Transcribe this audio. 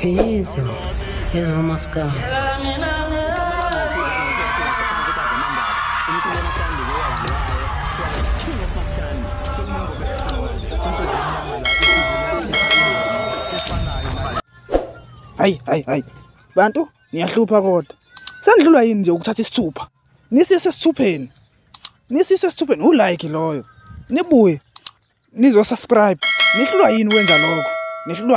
Philizo, phezulu umaskandi. hayi hayi hayi. Bantu niyahlupha kodwa. Sanidlulwa yini nje ukuthatha isithupha? Nisise esithupheni nisise esithupheni ulike loyo. Nibuye. Nizo subscribe nihlulwa yini ukwenza lokho? Nihlulwa